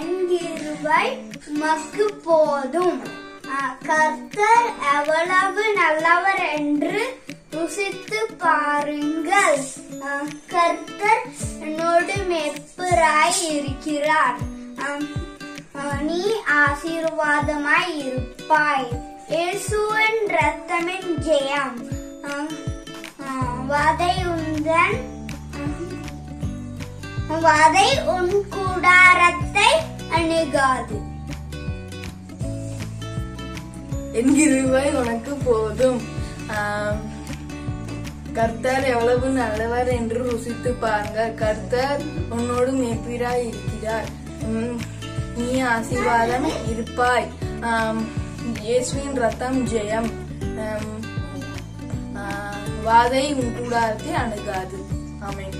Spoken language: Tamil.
என்கிருவை உமக்கு போதும். அஹ், கர்த்தர் எவ்வளவு நல்லவர் என்று ருசித்து பாருங்கள். கர்த்தர் என்னோடு மெப்பராய் இருக்கிறார். நீ ஆசீர்வாதமாய் இருப்பாய். இயேசுவின் ரத்தமின் ஜெயம். வதை உந்தன் வதை உன் கூடாரத்தை அணுகாது. என்கிறவாய் உனக்கு போதும். கர்த்தர் எவ்வளவு நல்லவர் என்று ருசித்து பாருங்க கர்த்தர் உன்னோடு மேப்பீராய் இருக்கிறார். உம், நீ ஆசீர்வாதம் இருப்பாய். இயேசுவின் ரத்தம் ஜெயம். வாதை உன் கூடாரத்தை அணுகாது. ஆமென்.